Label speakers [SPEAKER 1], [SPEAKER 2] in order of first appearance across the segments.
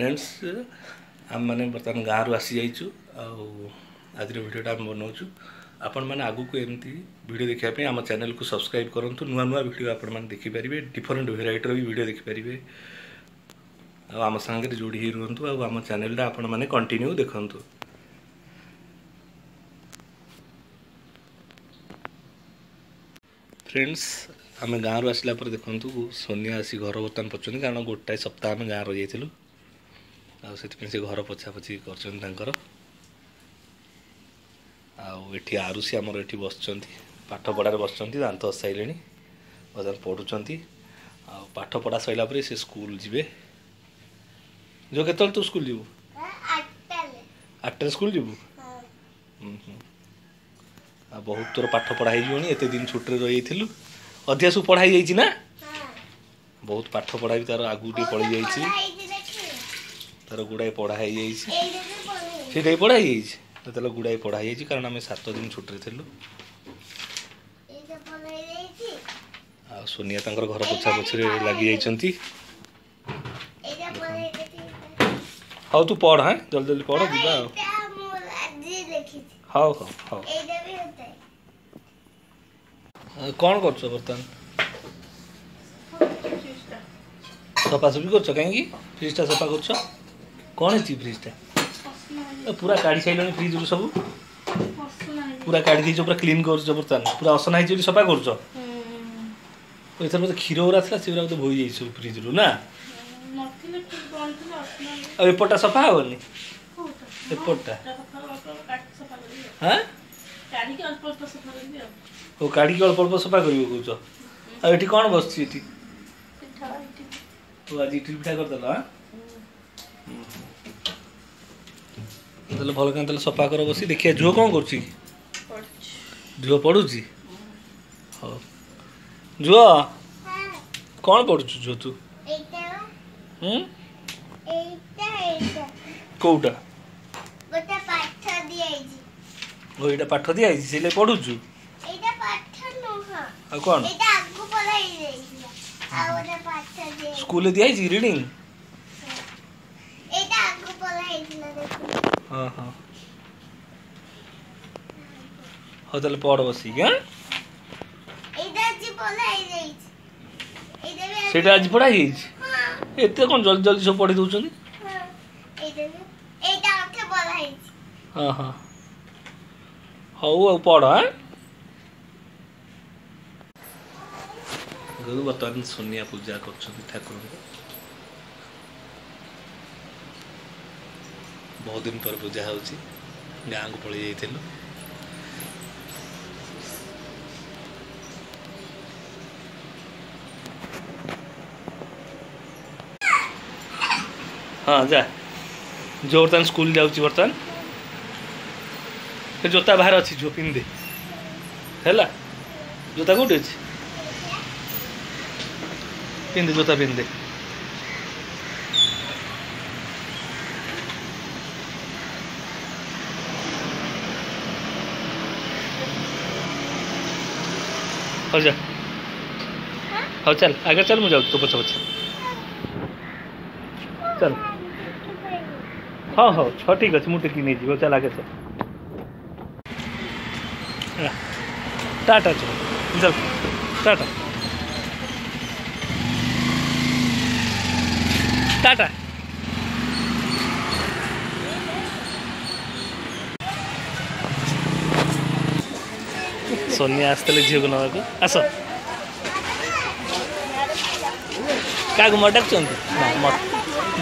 [SPEAKER 1] फ्रेन्डस् आम बर्त गु आसि आउ आज भिडियोटा बनाउछु आपण म आगको एमति भिडियो देखाप्यानेल् सब्सक्राइब कन् नै देखिपारे डिफरेन्ट भेरै भिडियो देखिपारे आउ आम सा जोडी रुहन्नु आम च्यानेटा आउने कन्टिन्यु देखिन्छ फ्रेन्डस् आम गाँ रु आसलाप सोनिया आसि घर बर्तन पचुन्छ किन गोटा सप्ताह आम गाँ रु ଆଉ ସେଥିପାଇଁ ସେ ଘର ପୋଛାପୋଛି କରୁଛନ୍ତି ତାଙ୍କର ଆଉ ଏଠି ଆରୁସି ଆମର ଏଠି ବସିଛନ୍ତି ପାଠପଢ଼ାରେ ବସିଛନ୍ତି ଦାନ୍ତ ସାରିଲେଣି ବର୍ତ୍ତମାନ ପଢ଼ୁଛନ୍ତି ଆଉ ପାଠପଢ଼ା ସରିଲା ପରେ ସେ ସ୍କୁଲ ଯିବେ ଯେଉଁ କେତେବେଳେ ତୁ ସ୍କୁଲ ଯିବୁ ଆଠଟାରେ ସ୍କୁଲ ଯିବୁ
[SPEAKER 2] ଆଉ
[SPEAKER 1] ବହୁତ ତୋର ପାଠ ପଢ଼ା ହେଇଯିବଣି ଏତେ ଦିନ ଛୁଟିରେ ରହିଯାଇଥିଲୁ ଅଧିକା ସବୁ ପଢ଼ା ହେଇଯାଇଛି ନା ବହୁତ ପାଠ ପଢ଼ା ବି ତାର ଆଗକୁ ଟିକେ ପଳେଇ ଯାଇଛି तर गुड़ाई पढ़ाई सीटा ही पढ़ाई तर गुड़ाई पढ़ाई कारण आम सात दिन छुट्टी सोनिया घर पोछा पोछे लग जा तू पढ़ हाँ जल्दी जल्दी पढ़ जा कौन कर सफा सफी कर फ्रिजटा सफा कर କ'ଣ ହେଇଛି ଫ୍ରିଜ୍ଟା
[SPEAKER 3] ପୁରା
[SPEAKER 1] କାଢ଼ି ସାରିଲଣି ଫ୍ରିଜ୍ରୁ ସବୁ
[SPEAKER 3] ପୁରା
[SPEAKER 1] କାଢ଼ି ଦେଇଛ ପୁରା କ୍ଲିନ୍ କରୁଛ ବର୍ତ୍ତମାନ ପୁରା ଅସନା ହେଇଛି ବୋଲି ସଫା କରୁଛ ଏଥର ମୋତେ କ୍ଷୀର ଗୁରା ଥିଲା ସେଗୁଡ଼ା ବୋଧେ ଭୋଇ ଯାଇଛି ସବୁ ଫ୍ରିଜ୍ରୁ ନା ଆଉ ଏପଟଟା ସଫା ହେବନି
[SPEAKER 3] ଏପଟଟା
[SPEAKER 1] ହଁ ଓ କାଢ଼ିକି ଅଳ୍ପ ଅଳ୍ପ ସଫା କରିବ କହୁଛ
[SPEAKER 3] ଆଉ
[SPEAKER 1] ଏଠି କ'ଣ ବସିଛି ଏଠି ଓ ଆଜି ଇଟିଲି ପିଠା କରିଦେଲ ହଁ ତାହେଲେ ଭଲ କିନା ତାହେଲେ ସଫା କର ବସି ଦେଖିବା ଝୁଅ କ'ଣ କରୁଛି ଝୁଅ ପଢ଼ୁଛି ହଉ ଝୁଅ କ'ଣ ପଢ଼ୁଛୁ ଝୁଅ ତୁ କେଉଁଟା ଓ ଏଇଟା ପାଠ ଦିଆହେଇଛି ସେଇଟା ପଢ଼ୁଛୁ ଆଉ କ'ଣ ସ୍କୁଲରେ ଦିଆହେଇଛି ରିଡ଼ିଂ হ্যাঁ পড় বসি হ্যাঁ
[SPEAKER 2] সেটা আজ
[SPEAKER 1] পড়া হয়েছে
[SPEAKER 2] হ্যাঁ।
[SPEAKER 1] এতে কোন জলদি জলদি সব পড়ে দেউছেন হ্যাঁ হ্যাঁ হও পড় হ্যাঁ, হ্যাঁ। গুরু বর্তমান সোনিয়া পূজা করছেন ঠাকুরকে ବହୁତ ଦିନ ପରେ ପୂଜା ହେଉଛି ଗାଁକୁ ପଳେଇ ଯାଇଥିଲୁ ହଁ ଯା ଯେଉଁ ବର୍ତ୍ତମାନ ସ୍କୁଲ ଯାଉଛି ବର୍ତ୍ତମାନ ସେ ଜୋତା ବାହାରେ ଅଛି ଝିଅ ପିନ୍ଧି ହେଲା ଜୋତା କେଉଁଠି ଅଛି ପିନ୍ଧି ଜୋତା ପିନ୍ଧି हौ हाँ? चल अगर चल मुझे तो पूछो पूछो
[SPEAKER 2] चल
[SPEAKER 1] हाँ हाँ हाँ ठीक अच्छे मुझे नहीं जीव चल आगे चल टाटा चल चल टाटा टाटा सोनी आसते झीव ना को आस क्या मैं डाक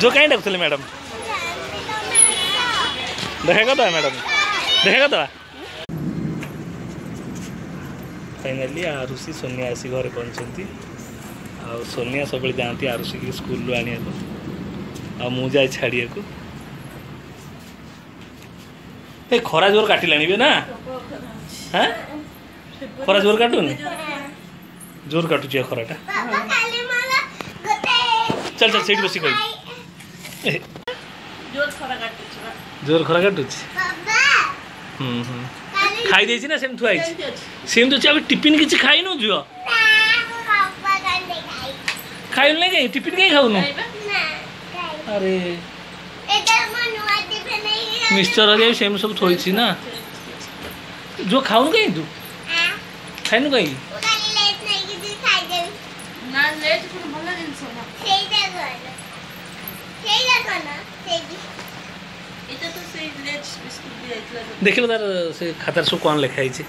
[SPEAKER 1] जो कहीं डाक मैडम देखा कर दवा मैडम देखा कर दवा फाइनाली आरुषि सोनिया आसी घर पहुँचती सोनिया सब जाती आरुषि की स्कूल रू आने को आए छाड़े को ए खरा जोर काटिले ना
[SPEAKER 3] हाँ ଖରା ଜୋର କାଟୁନି
[SPEAKER 1] ଜୋର କାଟୁଛି ଏ ଖରାଟା
[SPEAKER 2] ଚାଲ ଚାଲ ସେଇଠି ବସି କହିବି
[SPEAKER 3] ଜୋର
[SPEAKER 1] ଖରା କାଟୁଛି ହୁଁ ହୁଁ
[SPEAKER 2] ଖାଇଦେଇଛି
[SPEAKER 1] ନା ସେମିତି ଥୁଆ ହେଇଛି ସେମିତି ଅଛି ଆମେ ଟିଫିନ୍ କିଛି ଖାଇନୁ ଝିଅ ଖାଇନୁ ନା କାଇଁ ଟିଫିନ୍ କାଇଁ ଖାଉନୁ ଆରେ
[SPEAKER 2] ମିକ୍ସଚର ହେରିକା
[SPEAKER 1] ସେମିତି ସବୁ ଥୋଇଛି ନା ଝିଅ ଖାଉନୁ କାଇଁ ତୁ ଖାଇନୁ
[SPEAKER 2] କାହିଁକି
[SPEAKER 3] ଦେଖିଲ
[SPEAKER 1] ତାର ସେ ଖାତାରେ ସବୁ କ'ଣ ଲେଖା ହେଇଛି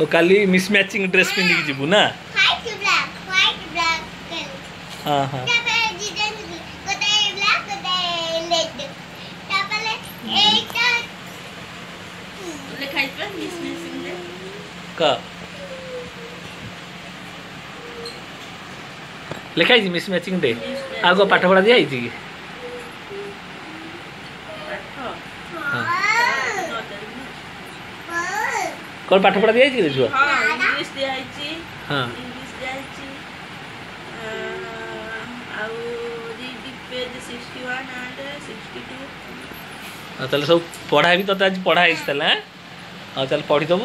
[SPEAKER 1] ଓ କାଲି ମିସ୍ ମ୍ୟାଚିଂ ଡ୍ରେସ୍ ପିନ୍ଧିକି ଯିବୁ ନା ହଁ
[SPEAKER 2] ହଁ
[SPEAKER 1] का লেখা হয়েছি মিস ম্যাচিং ডে
[SPEAKER 3] আগে পাঠ পড়া দিয়ে
[SPEAKER 1] হয়েছি কি কোন পাঠ পড়া দিয়ে হয়েছি কি ছুয়া হ্যাঁ তাহলে সব পড়া বি তো আজ পড়া হয়েছে তাহলে হ্যাঁ তাহলে পড়িদেবু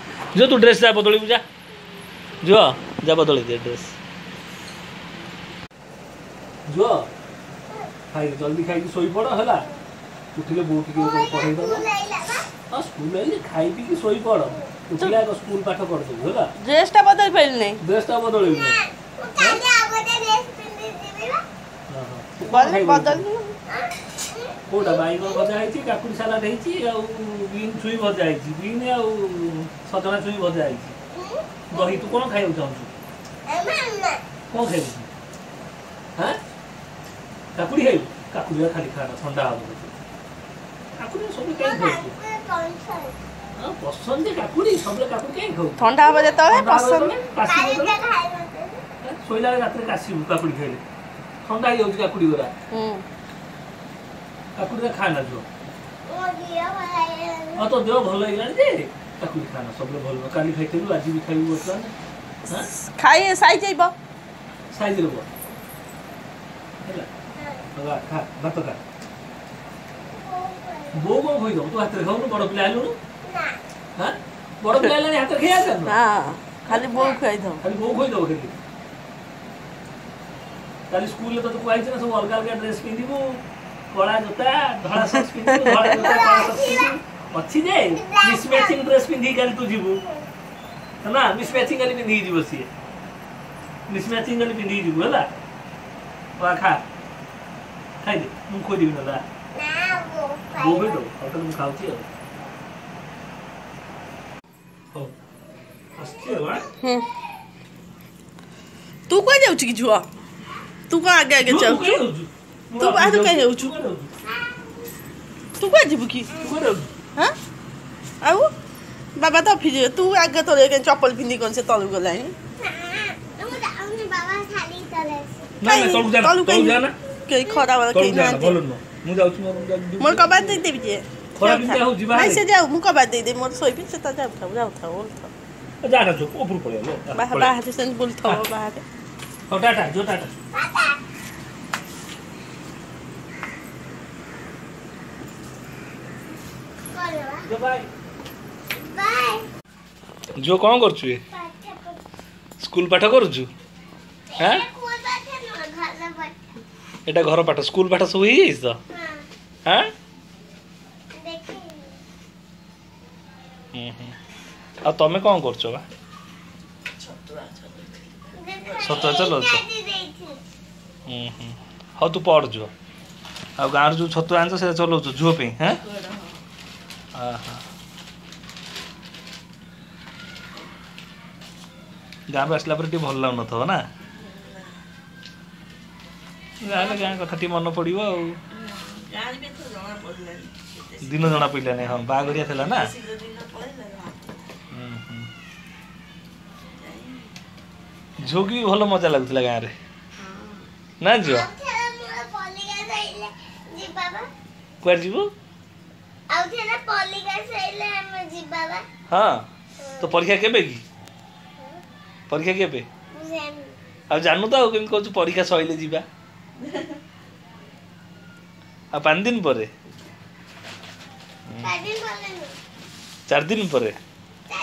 [SPEAKER 1] જો તું ડ્રેસ જા બદલી જા જો જા બદલી દે ડ્રેસ જો ଖାଇକି ଜଲ୍ଦି ଖାଇକି ଶୋଇପଡ଼ ହେଲା ଉଠିଲେ ବୋଉ ଟିକେ ପଢ଼େଇ ଦେବ ହଁ ସ୍କୁଲ ଆଇଲେ ଖାଇ ପିଇକି ଶୋଇପଡ଼ ଉଠିଲେ ଆଗ ସ୍କୁଲ ପାଠ ପଢ଼ୁଥିବୁ ହେଲା
[SPEAKER 4] ଡ୍ରେସଟା ବଦଳି ପାରିଲି
[SPEAKER 1] ଡ୍ରେସଟା ବଦଳିବୁ ବଦଳି
[SPEAKER 2] কোটা বাইগন
[SPEAKER 1] ভজা হয়েছি কাকুড়ি সালাড হয়েছি আউ বিন ছুঁই ভজা হয়েছি বিন আউ সজনা ছুঁই ভজা হয়েছি
[SPEAKER 2] দহি তু
[SPEAKER 1] কোন খাইବାକୁ চাହୁଁଛୁ কোন খাইବୁ হ্যাঁ কাকুড়ি খাইବୁ কাকুড়ি খালি খাওয়া ঠান্ডা হবে কাকুড়ি সবু কেন খাইবু পছন্দ কাকুড়ি সবলে কাকুড়ি কেন খাও
[SPEAKER 4] ঠান্ডা হবে যেতবে পছন্দ
[SPEAKER 1] শোইলা রাতে কাশিবু কাকুড়ি খাইলে ঠান্ডা হয়ে যাচ্ছে কাকুড়ি গুলা
[SPEAKER 4] হুম
[SPEAKER 1] କାକୁଡ଼ି ଖାଆ ନା ଝିଅ
[SPEAKER 2] ହଁ
[SPEAKER 1] ତୋ ଦେହ ଭଲ ହେଇଗଲାଣି ଯେ କାକୁଡ଼ି ଖାଆ ନା ସବୁବେଳେ ଭଲ କାଲି ଖାଇଥିଲୁ ଆଜି ବି ଖାଇବୁ ବର୍ତ୍ତମାନ
[SPEAKER 4] ଖାଇ ସାଇଜ୍ ହେଇବ
[SPEAKER 1] ସାଇଜ୍ ହେବ
[SPEAKER 2] ହେଲା
[SPEAKER 1] খা ভাত খা
[SPEAKER 2] বউ
[SPEAKER 1] কম হয়ে যাবো তো হাতের খাওয়ানো বড় পিলা আলুনু হ্যাঁ বড় পিলা আলানি হাতের খেয়ে আসেন
[SPEAKER 4] খালি বউ হ্যাঁ। খাই দাও
[SPEAKER 1] খালি বউ খাই দাও খালি কালি স্কুলে তো কুয়াইছে না সব অলগা অলগা ড্রেস পিঁধিবু କଳା ଜୋତା ଧଳା ସକ୍ସ ପିନ୍ଧିବୁ ଧଳା ଜୋତା କଳା ସକ୍ସ ପିନ୍ଧିବୁ ଅଛି ଯେ ମିସମ୍ୟାଚିଂ ଡ୍ରେସ୍ ପିନ୍ଧିକି କାଲି ତୁ ଯିବୁ ହେଲା ମିସମ୍ୟାଚିଂ କାଲି ପିନ୍ଧିକି ଯିବ ସିଏ ମିସମ୍ୟାଚିଂ କାଲି ପିନ୍ଧିକି ଯିବୁ ହେଲା ବା ଖା ଖାଇଦେ ମୁଁ ଖୋଇଦେବି ନହେଲା
[SPEAKER 2] ବୋଉ ବି
[SPEAKER 1] ଦେବୁ ହଠାତ୍ ମୁଁ ଖାଉଛି ଆଉ ହଉ ଆସୁଛି ଆଉ
[SPEAKER 4] ତୁ କୁଆଡ଼େ ଯାଉଛୁ କି ଝୁଅ ତୁ କ'ଣ ଆଗେ ଆଗେ ଯାଉଛୁ
[SPEAKER 1] ତୁ ଆଜି କାହିଁ ଯାଉଛୁ
[SPEAKER 4] ତୁ କୁଆଡ଼େ ଯିବୁ କି
[SPEAKER 2] ହଁ
[SPEAKER 4] ଆଉ ବାବା ତ ଅଫିସ୍ ଯିବେ ତୁ ଆଗେ ତଳେ କାହିଁ ଚପଲ ପିନ୍ଧି କ'ଣ ସେ ତଳକୁ ଗଲାଣି
[SPEAKER 1] ତଳକୁ କେହି
[SPEAKER 4] ଖରା ବେଳ କେହି ନାହାନ୍ତି
[SPEAKER 1] ମୋର କବାଟ
[SPEAKER 4] ଦେଇଦେବି ଯେ
[SPEAKER 1] ନାଇଁ ସେ
[SPEAKER 4] ଯାଉ ମୁଁ କବାଟ ଦେଇଦେବି ମୋର ଶୋଇବି ସେ ତ ଯାଉଥାଉ ଯାଉଥାଉ ଓଲଥାଉ
[SPEAKER 1] ବାହାରେ
[SPEAKER 4] ସେମିତି ବୁଲୁଥାଉ ବାହାରେ
[SPEAKER 2] जो
[SPEAKER 1] कौन कर स्कूल पाठ कर
[SPEAKER 2] हाँ?
[SPEAKER 1] घर पाठ स्कूल पाठ सब तो? हाँ? हम्म, हम्म। तमें कौन कर
[SPEAKER 3] छतुआ
[SPEAKER 2] चलाऊ
[SPEAKER 1] हाँ तू पढ़ु आ गाँव रु छतुआ आनच से चलाऊ हाँ? झूप ଗାଁକୁ ଆସିଲା ପରେ ଟିକେ ଭଲ ଲାଗୁନଥିବ ନା ଯାହାହେଲେ ଗାଁ କଥା ଟିକେ ମନେ ପଡ଼ିବ ଆଉ
[SPEAKER 3] ଦିନ ଜଣା
[SPEAKER 1] ପଡ଼ିଲାନି ହଁ ବାହାଘରିଆ ଥିଲା ନା ଝିଅକୁ ବି ଭଲ ମଜା ଲାଗୁଥିଲା ଗାଁରେ ନା ଝିଅ କୁଆଡ଼େ ଯିବୁ हाँ
[SPEAKER 2] तो
[SPEAKER 1] परीक्षा के परीक्षा
[SPEAKER 2] के
[SPEAKER 1] जानु तो आम कह परीक्षा सहले जीवा चार दिन पर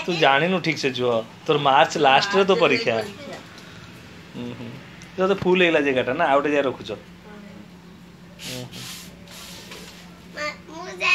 [SPEAKER 2] तू
[SPEAKER 1] जानु ठीक से जुह तोर मार्च लास्ट रे तो परीक्षा फुल जगह ना आ गए रखुच